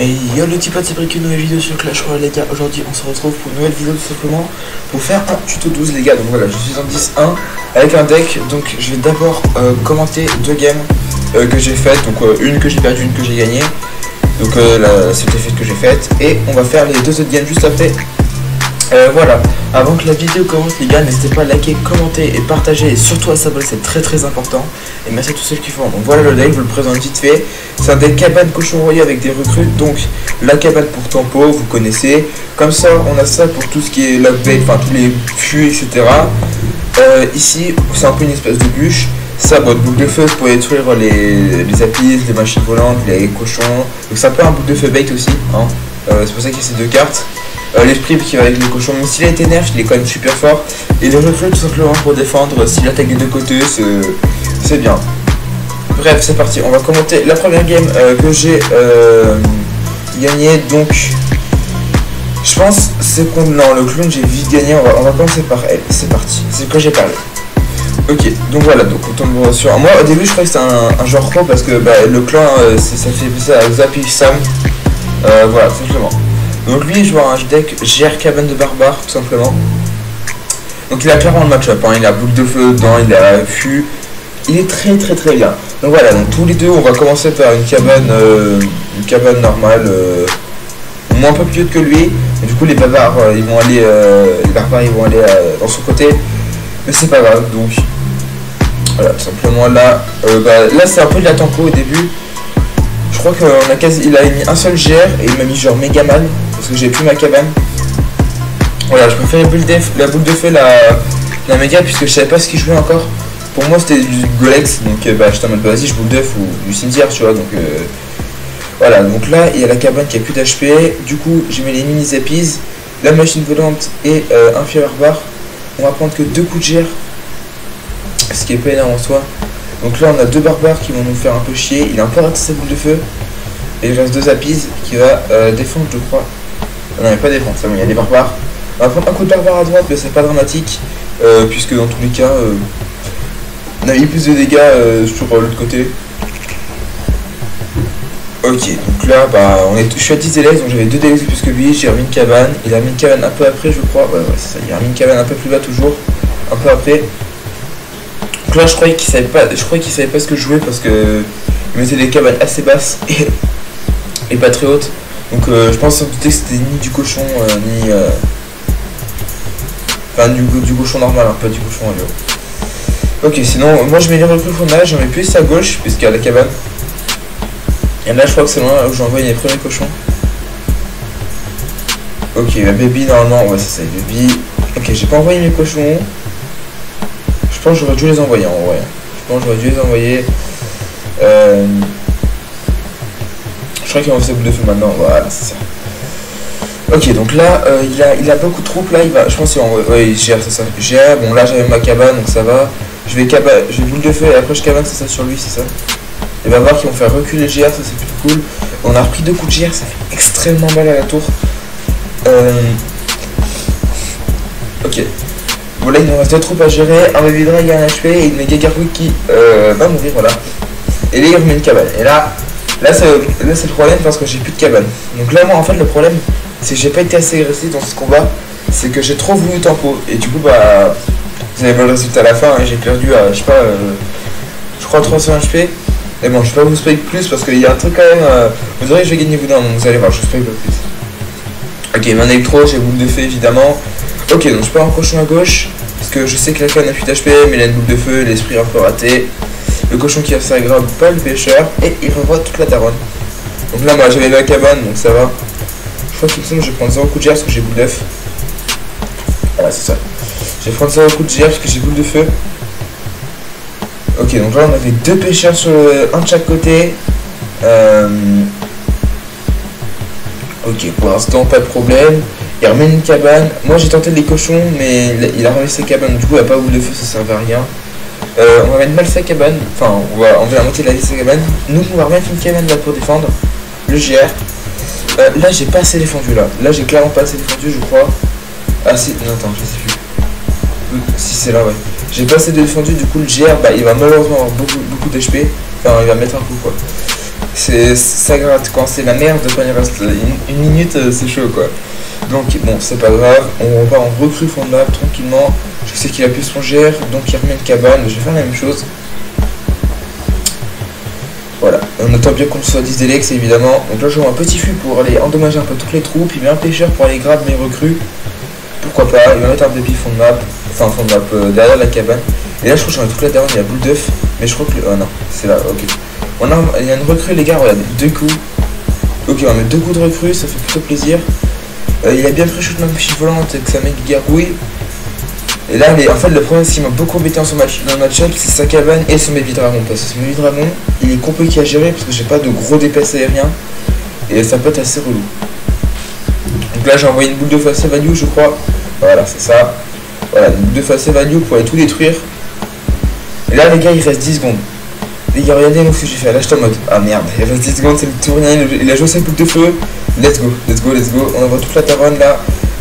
Et yo le petit c'est une nouvelle vidéo sur Clash Royale les gars. Aujourd'hui on se retrouve pour une nouvelle vidéo tout simplement pour faire un tuto 12 les gars. Donc voilà, je suis en 10-1 avec un deck. Donc je vais d'abord euh, commenter deux games euh, que j'ai faites. Donc euh, une que j'ai perdue, une que j'ai gagnée. Donc la cette défaite que j'ai faite. Et on va faire les deux autres games juste après. Voilà, avant que la vidéo commence les gars, n'hésitez pas à liker, commenter et partager et surtout à s'abonner, c'est très très important. Et merci à tous ceux qui font. Donc voilà le deck, je vous le présente vite fait. C'est un deck cabane cochon royal avec des recrues. Donc la cabane pour tempo, vous connaissez. Comme ça, on a ça pour tout ce qui est l'update, enfin tous les fûts, etc. Euh, ici, c'est un peu une espèce de bûche. Ça, votre boucle de feu pour détruire les, les les machines volantes, les cochons. Donc c'est un peu un boucle de feu bait aussi. Hein. Euh, c'est pour ça qu'il y a ces deux cartes. Euh, l'esprit qui va avec le cochon, même s'il a été nerf, il est quand même super fort. Et les recrues tout simplement pour défendre, s'il attaque des deux côtés, c'est bien. Bref, c'est parti, on va commenter la première game euh, que j'ai euh, gagné. Donc, je pense, c'est qu'on. Non, le clown, j'ai vite gagné. On va, commencer par elle. C'est parti, c'est ce que j'ai parlé. Ok, donc voilà, donc on tombe sur. Moi, au début, je croyais que c'était un, genre pro parce que bah, le clan, ça fait ça à Zappy Sam. voilà, simplement. Donc lui, je vois un deck GR cabane de barbare, tout simplement. Donc il a clairement le match-up, hein. il a boule de feu dedans, il a fût. Il est très très très bien. Donc voilà, donc tous les deux, on va commencer par une cabane, euh, une cabane normale, euh, moins un peu plus haute que lui. du coup, les barbares, euh, ils vont aller, les barbares, ils vont aller dans son côté. Mais c'est pas grave, donc voilà, tout simplement là, bah, là c'est un peu de la tempo au début. Je crois qu'il a il a mis un seul GR et il m'a mis genre méga mal parce que j'ai plus ma cabane. Voilà, je préfère la boule de, feu, la, la puisque je savais pas ce qu'il jouait encore. Pour moi, c'était du Golex, donc euh, bah, j'étais en mode vas-y, je boule d'œuf ou du cimetière, tu vois. Donc euh, voilà, donc là, il y a la cabane qui a plus d'HP. Du coup, j'ai mis les mini zappies, la machine volante et euh, un barbare. On va prendre que deux coups de gère, ce qui est pas énorme en soi. Donc là, on a deux barbares qui vont nous faire un peu chier. Il a un peu raté sa boule de feu. Et il reste deux zappies qui va défendre, je crois, n'y a pas défense, il y a des barbares. On va prendre un coup de barbare à droite, mais c'est pas dramatique, euh, puisque dans tous les cas, euh, on a plus de dégâts euh, sur l'autre côté. Ok, donc là, bah, on est, je suis à 10 élèves, donc j'avais deux délais plus que lui, j'ai remis une cabane, il a remis une cabane un peu après, je crois, ouais, ouais, ça, il a remis une cabane un peu plus bas toujours, un peu après. Donc là, je croyais qu'il savait pas, je croyais qu'il savait pas ce que je jouais parce que il mettait des cabanes assez basses et pas très hautes. Donc euh, je pense que c'était ni du cochon euh, ni euh, enfin du, du, cochon normal, hein, pas du cochon à Ok, sinon moi je mets les recrues j'en mets plus à gauche puisqu'il y a la cabane. Et là je crois que c'est loin où j'envoie les premiers cochons. Ok, la baby normalement, ouais c'est ça, baby. Ok, j'ai pas envoyé mes cochons. Je pense que j'aurais dû les envoyer en vrai. Je pense que j'aurais dû les envoyer. Euh, je crois qu'il va faire boule de feu maintenant. Voilà, c'est ça. Ok, donc là, euh, il, a, il a beaucoup de troupes. Là, il va. Je pense qu'il ouais, il gère, c'est ça. Gère. Bon, là, j'avais ma cabane, donc ça va. Je vais cabane, je vais boule de feu et après je cabane, c'est ça sur lui, c'est ça. Il va voir qu'ils vont faire reculer GR, ça c'est plus cool. On a repris deux coups de GR, ça fait extrêmement mal à la tour. Euh... Ok. Bon là il nous reste deux troupes à gérer, un baby drag et un HP et une méga gargouille qui euh, va mourir, voilà. Et là il remet une cabane. Et là, Là, c'est le problème parce que j'ai plus de cabane. Donc là, moi, en fait, le problème, c'est que j'ai pas été assez agressif dans ce combat. C'est que j'ai trop voulu tempo. Et du coup, bah, vous avez le résultat à la fin. et hein. j'ai perdu je sais pas, euh, je crois 300 HP. Et bon, je vais pas vous spoiler plus parce qu'il y a un truc quand même. Euh, vous aurez, je vais gagner vous non, vous allez voir, je spoil pas plus. Ok, mon électro, j'ai boule de feu évidemment. Ok, donc je pars en cochon à gauche. Parce que je sais que la canne a plus d'HP, mais il a une boule de feu, l'esprit un peu raté le cochon qui va grave pas le pêcheur, et il revoit toute la daronne. Donc là, moi j'avais la cabane, donc ça va. Je crois que je vais prendre 0 coup de gère parce que j'ai boule d'œuf. Voilà, c'est ça. Je vais prendre 0 coup de gère parce que j'ai boule de feu. Ok, donc là on avait deux pêcheurs sur le... un de chaque côté. Euh, ok, pour l'instant pas de problème. Il remet une cabane. Moi j'ai tenté les cochons, mais il a remis ses cabanes. Du coup, il n'y a pas boule de feu, ça sert à rien. Euh, on va mettre mal sa cabane. Enfin, on va enlever la moitié de la vie de sa cabane. Nous, on va remettre une cabane là pour défendre le GR. Euh, là, j'ai pas assez défendu là. Là, j'ai clairement pas assez défendu, je crois. Ah, si, non, attends, je sais plus. Si, c'est là, ouais. J'ai pas assez défendu, du coup, le GR, bah, il va malheureusement avoir beaucoup, beaucoup d'HP. Enfin, il va mettre un coup, quoi. c'est ça gratte quand c'est la merde quand il reste une, minute c'est chaud quoi. Donc bon c'est pas grave, on va en recrue fond de tranquillement. Je sais qu'il a plus son gère, donc il remet une cabane, je vais faire la même chose. Voilà, on attend bien qu'on soit 10 Delex évidemment. Donc là je un petit fût pour aller endommager un peu toutes les troupes, il met un pêcheur pour aller grab mes recrues. Pourquoi pas, il va mettre un débit fond de map, enfin fond de map euh, derrière la cabane. Et là je crois que j'en ai tout là derrière, il y a boule d'œuf, mais je crois que... Oh non, c'est là, ok. On a, il y a une recrue les gars, regardez, deux coups. Ok, on va mettre deux coups de recrue, ça fait plutôt plaisir. Euh, il a bien pris shoot ma machine volante avec sa mec gargouille. Et là, en fait, le problème, qui m'a beaucoup embêté dans, son match, dans le match-up, c'est sa cabane et son baby dragon. Parce que son baby dragon, il est compliqué à gérer parce que j'ai pas de gros DPS aériens. Et ça peut être assez relou. Donc là, j'ai envoyé une boule de face value, je crois. Voilà, c'est ça. Voilà, une boule de face value pour aller tout détruire. Et là, les gars, il reste 10 secondes. Les gars, regardez ce que j'ai fait. Là, je en mode. Ah merde, il reste 10 secondes, c'est le tournoi. Il a joué sa boule de feu. Let's go, let's go, let's go. On envoie toute la taronne là.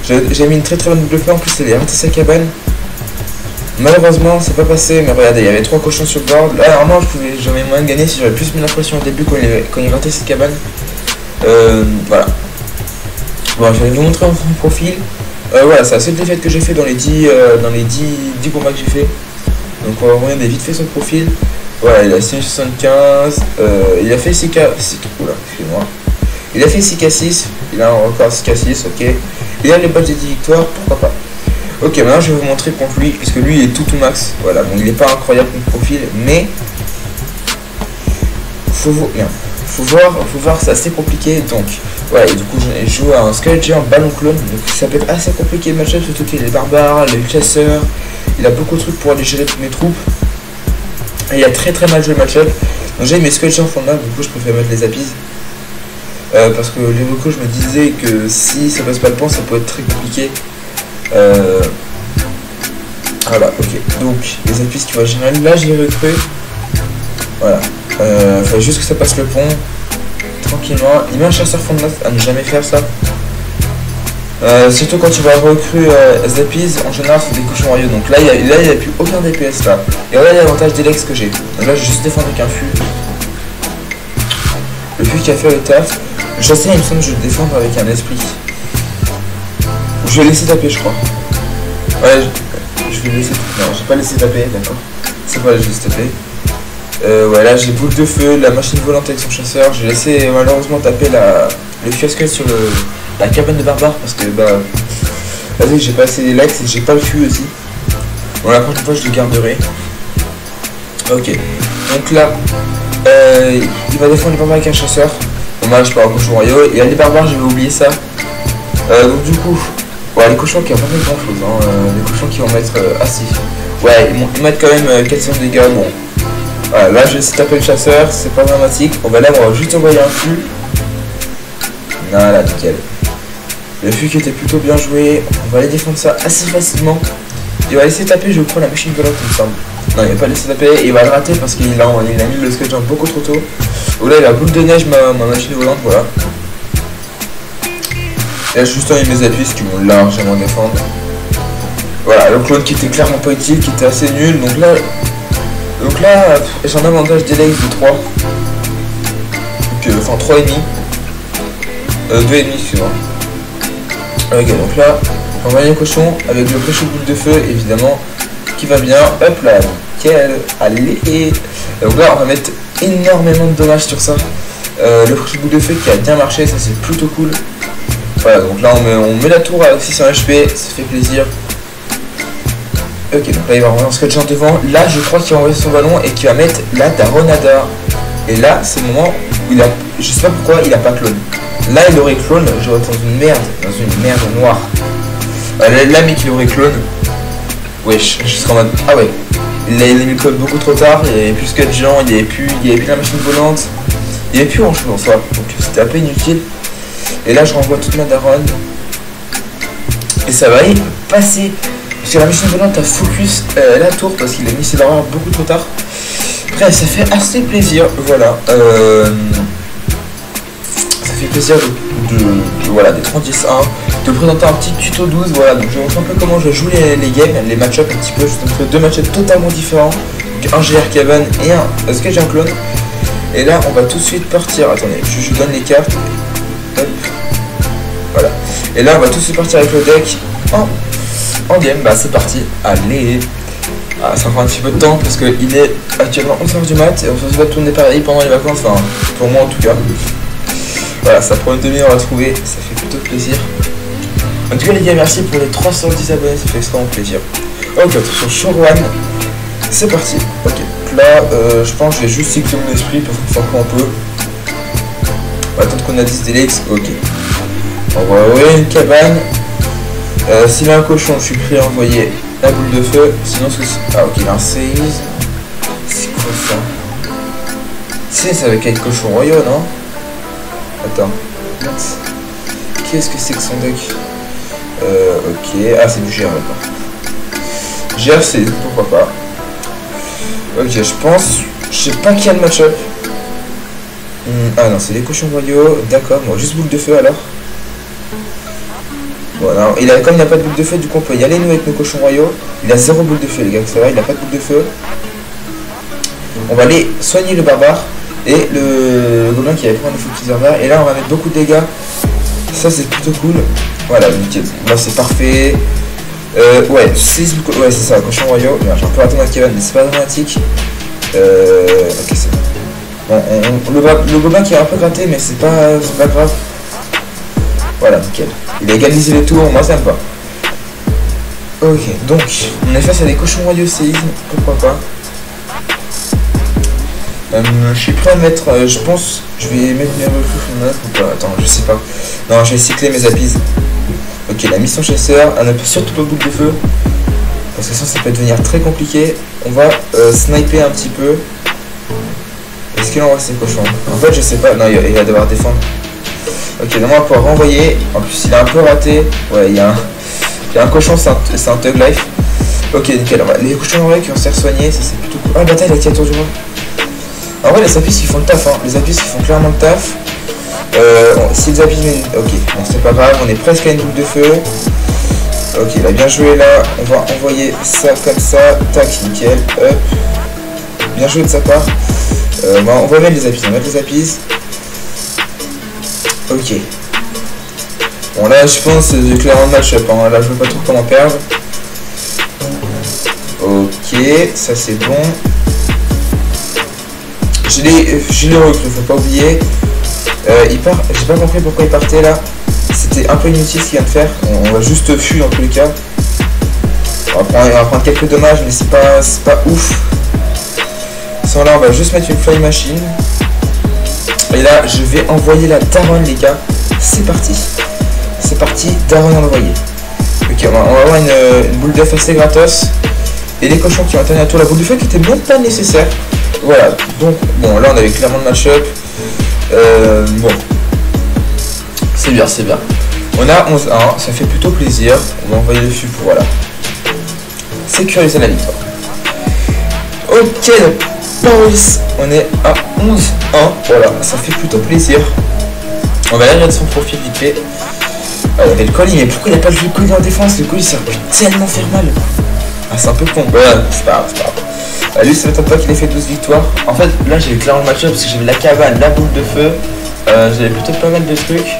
J'ai mis une très très bonne boule de feu. En plus, il a raté sa cabane. Malheureusement, c'est pas passé, mais regardez, il y avait trois cochons sur le board. Là, normalement, j'avais moyen de gagner si j'avais plus mis la pression au début quand il, quand il ratait cette cabane. Euh, voilà. Bon, je vais vous montrer mon profil. Euh, voilà, c'est la seule défaite que j'ai fait dans les 10, euh, dans les 10, 10 combats que j'ai fait. Donc, on va regarder vite fait son profil. Voilà, il a 675, euh, il a fait 6K, 6, oula, excusez-moi. Il a fait 6K6, il a encore 6K6, ok. Il a les badges de victoires, pourquoi pas. Ok, maintenant je vais vous montrer contre lui, puisque lui il est tout tout max. Voilà, bon il n'est pas incroyable comme profil, mais faut, faut voir, faut voir, c'est assez compliqué. Donc et du coup je joue à un squelette géant ballon clone, donc ça peut être assez compliqué le match-up, surtout qu'il est barbare, les chasseurs, il a beaucoup de trucs pour aller gérer toutes mes troupes. Et il a très très mal joué le match-up. Donc j'ai mes squelettes géants fond du coup je préfère mettre les apis. Euh, parce que les recos je me disais que si ça passe pas le point ça peut être très compliqué. Euh, voilà, ok. Donc, les appuis qui vont générer. Là, j'ai recruté. Voilà. Euh, faut juste que ça passe le pont. Tranquillement. Il met un chasseur fond de à ne jamais faire ça. Euh, surtout quand tu vas recruter euh, en général c'est des cochons royaux. Donc là, il n'y a, a, plus aucun DPS là. Et là, l'avantage d'Elex que j'ai. Donc là, je vais juste défendre avec un fût. Le fût qui a fait le taf. Je sais, il me semble que je défendre avec un esprit. Je vais laisser taper, je crois. Ouais, je, vais laisser. Non, j'ai pas laissé taper, d'accord. C'est pas, je taper. Euh, ouais, là j'ai boule de feu, la machine volante avec son chasseur. J'ai laissé malheureusement taper la, le fiasco sur le, la cabane de barbare parce que bah. Vas-y, j'ai pas assez les likes et j'ai pas le fût aussi. Bon, la prochaine fois je le garderai. Ok. Donc là, euh, il va défendre les barbares avec un chasseur. Dommage, pas un cochon royaux. Et a les barbares, j'avais oublié ça. Euh, donc du coup, Ouais, les cochons qui ont pas fait grand chose, hein. Euh, les cochons qui vont mettre euh, assis. Ouais, ils, mettent quand même 400 euh, dégâts, bon. Voilà, là je vais taper le chasseur, c'est pas dramatique. On va là, on va juste envoyer un fût. Voilà, nickel. Le fût qui était plutôt bien joué, on va aller défendre ça assez facilement. Il va laisser taper, je prends la machine volante, il me semble. Non, il va pas laisser taper, il va le rater parce qu'il a, il a mis le sketch beaucoup trop tôt. Oh là, il a boule de neige, ma, ma machine volante, voilà. Il a juste mis mes appuis qui vont largement défendre. Voilà, le clone qui était clairement pas utile, qui était assez nul. Donc là, donc là j'ai un avantage d'Elex de 3. Donc, euh, enfin 3,5. Euh, 2,5, excuse-moi. Ok, donc là, on va aller cochon avec le pré boule de feu, évidemment, qui va bien. Hop là, nickel. Allez. Donc là, on va mettre énormément de dommages sur ça. Euh, le pré boule de feu qui a bien marché, ça c'est plutôt cool. Voilà, donc là on met, la tour à 600 HP, ça fait plaisir. Ok, donc là il va envoyer un scratch devant. Là, je crois qu'il va envoyer son ballon et qu'il va mettre la Daronada. Et là, c'est le moment où il a. Je sais pas pourquoi il a pas clone. Là, il aurait clone, j'aurais dans une merde, dans une merde noire. Là, là, mec, il aurait clone. Wesh, je serais en mode. Ah ouais. Il a, mis le clone beaucoup trop tard, il n'y avait plus de gens, il n'y avait plus, il y avait plus la machine volante. Il n'y avait plus grand chose en soi. Donc c'était un peu inutile. Et là, je renvoie toute ma daronne. Et ça va y passer. Sur la mission volante, à focus euh, la tour parce qu'il a mis ses barres beaucoup trop tard. Bref, ça fait assez plaisir. Voilà. Euh, ça fait plaisir de, voilà, d'être en 10 1 de présenter un petit tuto 12. Voilà, donc je vais montrer un peu comment je joue les, games, les match-up un petit peu. Je te deux match-up totalement différents. Donc un GR et un. Est-ce que j'ai un clone? Et là, on va tout de suite partir. Attendez, je, je donne les cartes. Voilà. Et là, on va suite partir avec le deck en, game. Bah, c'est parti. Allez. Ah, ça prend un petit peu de temps parce qu'il est actuellement 11h du mat et on se va tourner pareil pendant les vacances. Enfin, pour moi en tout cas. Voilà, ça prend une demi-heure à trouver. Ça fait plutôt plaisir. En tout cas, les gars, merci pour les 310 abonnés. Ça fait extrêmement plaisir. Ok, attention, Shorwan. C'est parti. Ok. Là, euh, je pense que je vais juste cycler mon esprit pour faire quoi un peu. On va attendre qu'on a 10 délix. Ok. On va ouvrir une cabane. Euh, S'il a un cochon, je suis prêt à envoyer la boule de feu. Sinon, c'est. Ah, ok, il a un séisme. C'est quoi ça? C'est ça avec être cochon royaux, non? Attends. Qu'est-ce que c'est que son deck? Euh, ok. Ah, c'est du GR, d'accord. GRC, pourquoi pas. Ok, je pense. Je sais pas qui a le match-up. Hmm, ah non, c'est les cochons royaux. D'accord, bon, juste boule de feu alors. Voilà, il a, comme il n'a pas de boule de feu, du coup on peut y aller nous avec nos cochons royaux. Il a zéro boule de feu les gars, ça va, il n'a pas de boule de feu. On va aller soigner le barbare et le, gobelin qui avait pris un focus barbare. Et là on va mettre beaucoup de dégâts. Ça c'est plutôt cool. Voilà, nickel. C'est parfait. Euh, ouais, c'est ouais, ça, cochon royaux. J'ai un peu attendre à Kevin, mais c'est pas dramatique. Euh, ok, c'est bon. bon on, le, le qui est un peu gratté, mais c'est pas, grave. Voilà, nickel. Il a égalisé les tours, moi ça me va. Ok, donc, on est face à des cochons royaux séisme, pourquoi pas. Euh, je suis prêt à mettre, euh, je pense, je vais mettre mes recrues ou pas Attends, je sais pas. Non, je vais cycler mes appies. Ok, la mission chasseur, elle n'a surtout pas beaucoup de feu. Parce que sinon ça peut devenir très compliqué. On va euh, sniper un petit peu. Cochons En fait, je sais pas. Non, il va devoir défendre. Ok, donc on va pouvoir renvoyer. En plus, il a un peu raté. Ouais, il y a un, il y a un cochon, c'est un, un, Tug Life. Ok, nickel. Les cochons en vrai qui ont s'est soigné, ça c'est plutôt cool. Ah, bataille, la tour du roi. En vrai, les appuis ils font le taf. Hein. Les appuis ils font clairement le taf. Euh, si les appuis. Ok, bon, c'est pas grave, on est presque à une boule de feu. Ok, il a bien joué là. On va envoyer ça comme ça. Tac, nickel. Hop. Bien joué de sa part. Euh, on va mettre les appuis. On va mettre les appuis. Ok. Bon là je pense c'est clairement match-up. Hein. Là je veux pas trop comment perdre. Ok, ça c'est bon. Je l'ai je recru, faut pas oublier. Euh, il part. J'ai pas compris pourquoi il partait là. C'était un peu inutile ce qu'il vient de faire. On, va juste fuir dans tous les cas. On va prendre, on va prendre quelques dommages mais c'est pas, pas ouf. Là on va juste mettre une fly machine. Et là, je vais envoyer la Daron, les gars. C'est parti. C'est parti, Daron envoyé. Ok, on va, avoir une, boule d'œuf assez gratos. Et les cochons qui ont atteint à tour la boule de feu qui était même pas nécessaire. Voilà, donc bon, là on avait clairement le match-up. Euh, bon, c'est bien, c'est bien. On a 11-1, ça fait plutôt plaisir. On va envoyer le fût pour voilà. Sécuriser la victoire. Ok, on est à 11-1. Voilà, ça fait plutôt plaisir. On va aller regarder son profil vite. Ah, il y le colis, mais pourquoi il n'y a pas le colis en défense? Le colis, ça pu tellement faire mal. Ah, c'est un peu con. Ouais, c'est pas grave, c'est pas grave. Lui, ça m'étonne pas qu'il ait fait 12 victoires. En fait, là, j'avais clairement le match-up parce que j'avais la cabane, la boule de feu. Euh, j'avais plutôt pas mal de trucs.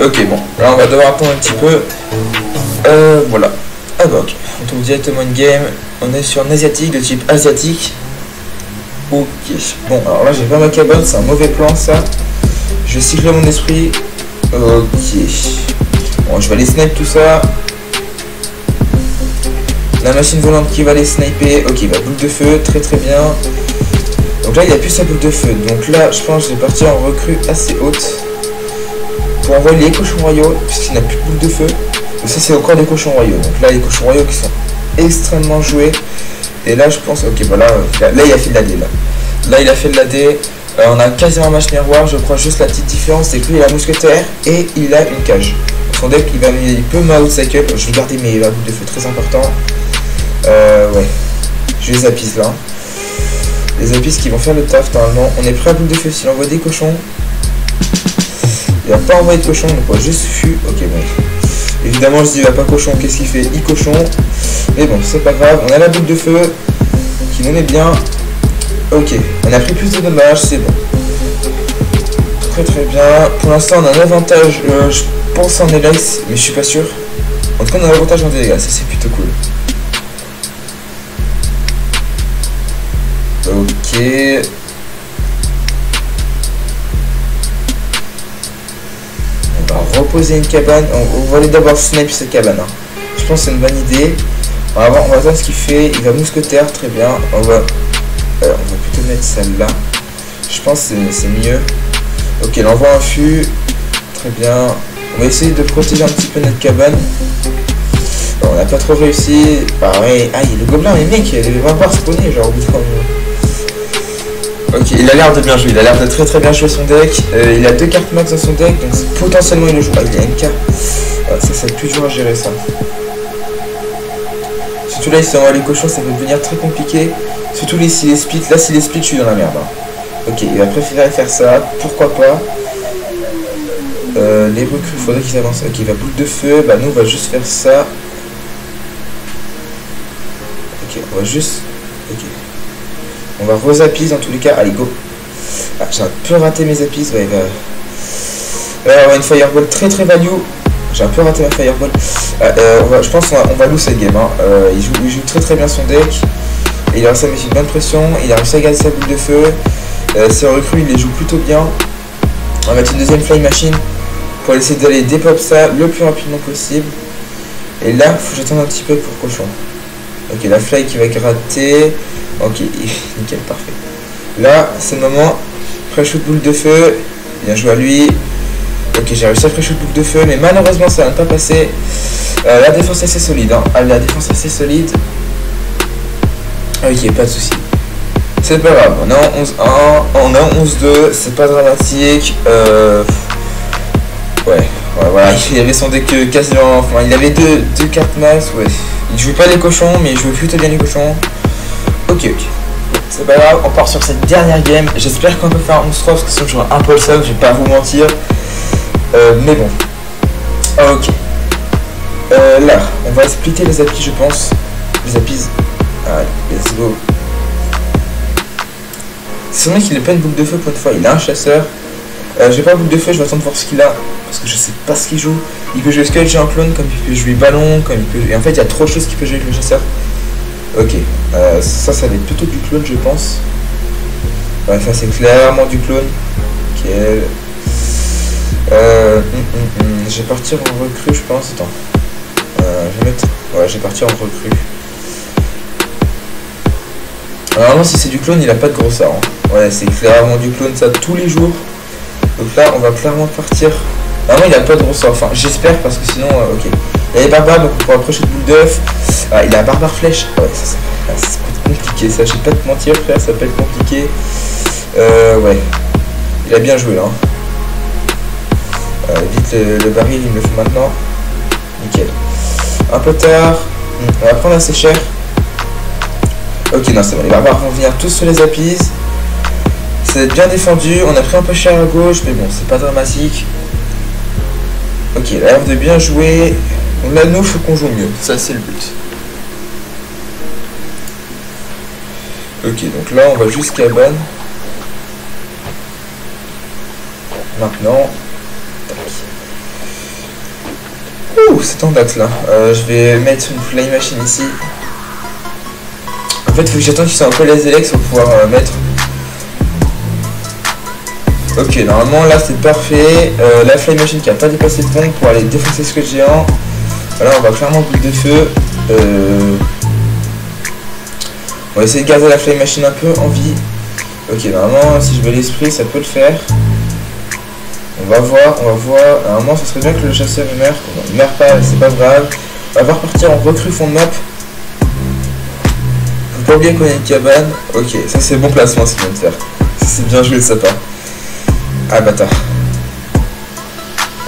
Ok, bon. Là, on va devoir attendre un petit peu. Euh, voilà. On trouve directement une game. On est sur un asiatique de type asiatique. Ok. Bon, alors là, j'ai pas ma cabane. C'est un mauvais plan, ça. Je vais cycler mon esprit. Ok. Bon, je vais aller sniper tout ça. La machine volante qui va aller sniper. Ok, bah boule de feu, très très bien. Donc là, il a plus sa boule de feu. Donc là, je pense que je vais partir en recrue assez haute. Pour envoyer les cochons royaux, puisqu'il n'a plus de boule de feu. Ça, c'est encore des cochons royaux. Donc là, les cochons royaux qui sont extrêmement joués. Et là, je pense, ok, voilà, là, il a fait de l'AD. Là. là, il a fait de l'AD. Euh, on a quasiment un match miroir. Je crois juste la petite différence, c'est que lui, il a mousquetaire et il a une cage. Son deck, il, va, il peut out cycle. Je vais garder mes boules de feu très important. Euh, ouais. Je les appuie là. Les appuis qui vont faire le taf normalement. On est prêt à boule de feu. S'il envoie des cochons, il va pas envoyer de cochon, donc on va juste fût. Ok, bon. Évidemment, je dis, il va pas cochon, qu'est-ce qu'il fait? Il cochon. Mais bon, c'est pas grave. On a la boule de feu qui nous met bien. Ok, on a pris plus de dommages, c'est bon. Très très bien. Pour l'instant, on a un avantage, euh, je pense en LS, mais je suis pas sûr. En tout cas, on a un avantage en dégâts, ça c'est plutôt cool. Ok. Reposer une cabane. On, va aller d'abord snipe cette cabane. Hein. Je pense que c'est une bonne idée. On va, voir, on va voir ce qu'il fait. Il va mousquetaire, très bien. On va, on va plutôt mettre celle-là. Je pense que c'est mieux. Ok, l'envoi un fût. Très bien. On va essayer de protéger un petit peu notre cabane. on n'a pas trop réussi. Pareil. Ah, le gobelin, mais mec, il va pas spawner, genre au bout de Ok, il a l'air de bien jouer, il a l'air de très très bien jouer son deck. Euh, il a deux cartes max dans son deck, donc potentiellement il joue. Ah, il a une carte. Ah, ça, c'est plus dur à gérer ça. Surtout là, il s'envoie les cochons, ça peut devenir très compliqué. Surtout les, si les splits. Là, si les splits, je suis dans la merde. Hein. Ok, il va préférer faire ça. Pourquoi pas euh, Les recrues, faudrait qu'ils avancent. Ok, il va boule de feu. Bah, nous, on va juste faire ça. Ok, on va juste. Ok. On va re-zapis dans tous les cas. Allez, go. Ah, j'ai un peu raté mes zapis. Ouais, va. va avoir une fireball très très value. J'ai un peu raté ma fireball. Ah, euh, je pense qu'on va, on lose cette game. Hein. Euh, il, joue, très très bien son deck. il a réussi à mettre une bonne pression. Il a réussi à garder sa boule de feu. Euh, ses recrues, il les joue plutôt bien. On va mettre une deuxième fly machine pour essayer d'aller dépop ça le plus rapidement possible. Et là, faut que j'attende un petit peu pour cochon. Ok, la fly qui va gratter. Ok, nickel, parfait. Là, c'est le moment. Pré-shoot boule de feu. Bien joué à lui. Ok, j'ai réussi à pré-shoot boule de feu, mais malheureusement, ça n'a pas passé. Euh, la défense assez solide. Hein. Ah, la défense assez solide. Ok, pas de souci. C'est pas grave, on est en 11-1, on est en 11-2, c'est pas dramatique. Euh, ouais, voilà, il avait son deck euh, quasiment. Enfin, il avait deux, deux cartes max, ouais. Il jouait pas les cochons, mais il jouait plutôt bien les cochons. Ok, ok. C'est pas grave, on part sur cette dernière game. J'espère qu'on peut faire un 11 parce que sinon j'aurai un peu le seul, je vais pas vous mentir. Euh, mais bon. Ok. là, on va splitter les applis, je pense. Les applis. Allez, let's go. C'est vrai qu'il n'a pas une boucle de feu pour une fois. Il a un chasseur. Euh, j'ai pas boucle de feu, je vais attendre voir ce qu'il a. Parce que je sais pas ce qu'il joue. Il peut jouer Skull, j'ai un clone, comme il peut jouer ballon, comme il peut. Et en fait, il y a trop de choses qu'il peut jouer avec le chasseur. Ok. Euh, ça, ça va être plutôt du clone, je pense. Ouais, ça, c'est clairement du clone. Ok. Euh, hum, hum, hum. Je vais partir en recrue, je pense. Attends. Euh, je vais mettre. Ouais, je vais partir en recrue. Normalement, si c'est du clone, il a pas de gros hein. Ouais, c'est clairement du clone, ça tous les jours. Donc là, on va clairement partir. Normalement, il a pas de gros Enfin, j'espère parce que sinon, euh, ok. Il a barbares, donc on pourra approcher de boule d'œuf. Ah, il a barbare flèche. Ah ouais, ça, ça, ah, ça, être compliqué. Ça, je vais pas te mentir, frère, ça peut être compliqué. Euh, ouais. Il a bien joué là. Hein. Euh, vite le, baril, il me le fait maintenant. Nickel. Un peu tard. On va prendre assez cher. Ok, non, c'est bon. Les barbares vont venir tous sur les apis. C'est bien défendu. On a pris un peu cher à gauche, mais bon, c'est pas dramatique. Ok, l'air de bien jouer. Nous, faut qu'on joue mieux. Ça, c'est le but. Ok, donc là, on va juste cabane. Maintenant. Ouh, c'est en date là. Euh, je vais mettre une fly machine ici. En fait, faut que j'attende qu'ils soient un peu les élects pour pouvoir euh, mettre. Ok, normalement là c'est parfait. Euh, la flame machine qui a pas dépassé le pont pour aller défoncer ce que géant. Voilà, on va clairement boule de feu. Euh, on va essayer de garder la flame machine un peu en vie. Ok, normalement si je veux l'esprit, ça peut le faire. On va voir, on va voir. Normalement, ça serait bien que le chasseur meure. il meurt pas, c'est pas grave. On va repartir en recrue fond de map pas oublier qu'on a une cabane. Ok, ça c'est bon placement ce qu'il vient de faire. C'est bien joué de sa part. Ah bâtard.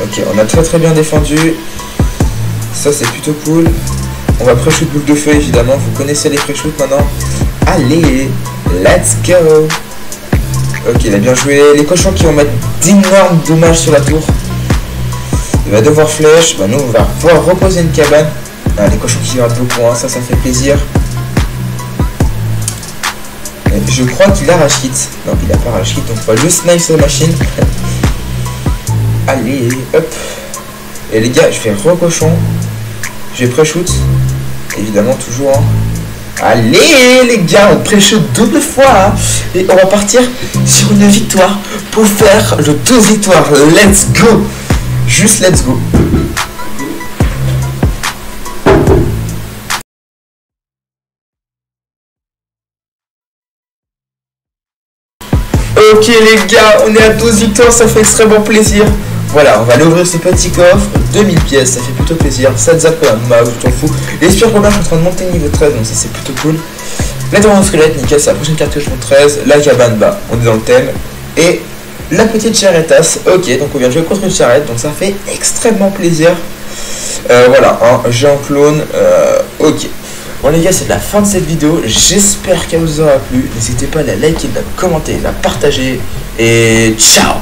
Ok, on a très très bien défendu. Ça c'est plutôt cool. On va pré-shoot boule de feu évidemment. Vous connaissez les pré-shoot maintenant. Allez, let's go. Ok, il a bien joué. Les cochons qui vont mettre d'énormes dommages sur la tour. Il va devoir flèche. Bah, nous, on va pouvoir reposer une cabane. Les cochons qui ratent beaucoup, ça, ça fait plaisir. Je crois qu'il a rage Non, il a pas rage donc on va juste snipe sur la machine. Allez, hop. Et les gars, je fais recochon. Je vais pré-shoot. Évidemment, toujours. Hein. Allez, les gars, on pré-shoot double fois. Hein. Et on va partir sur une victoire pour faire le 12 victoires. Let's go. Juste let's go. Ok les gars, on est à 12 victoires, ça fait extrêmement plaisir. Voilà, on va aller ouvrir ce petit coffre, 2000 pièces, ça fait plutôt plaisir. Ça zappe un mouse, t'en fous. Les pour je suis en train de monter niveau 13, donc ça c'est plutôt cool. La tour squelette, nickel, c'est la prochaine carte que je monte 13. La cabane, bah, on est dans le thème. Et la petite charrette ok, donc on vient jouer contre une charrette, donc ça fait extrêmement plaisir. Euh, voilà, un géant clone, euh, ok. Bon les gars, c'est la fin de cette vidéo. J'espère qu'elle vous aura plu. N'hésitez pas à la liker, à la commenter, à la partager. Et ciao